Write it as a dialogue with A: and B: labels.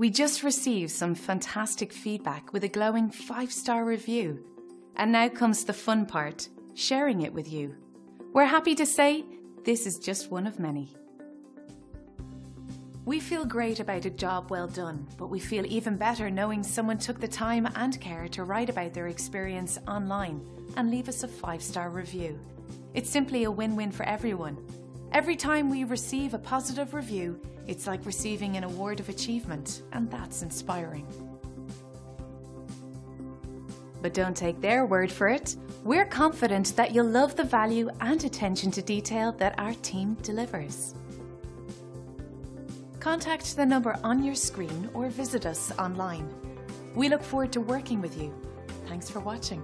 A: We just received some fantastic feedback with a glowing five star review. And now comes the fun part sharing it with you. We're happy to say this is just one of many. We feel great about a job well done, but we feel even better knowing someone took the time and care to write about their experience online and leave us a five star review. It's simply a win win for everyone. Every time we receive a positive review, it's like receiving an award of achievement, and that's inspiring. But don't take their word for it. We're confident that you'll love the value and attention to detail that our team delivers. Contact the number on your screen or visit us online. We look forward to working with you. Thanks for watching.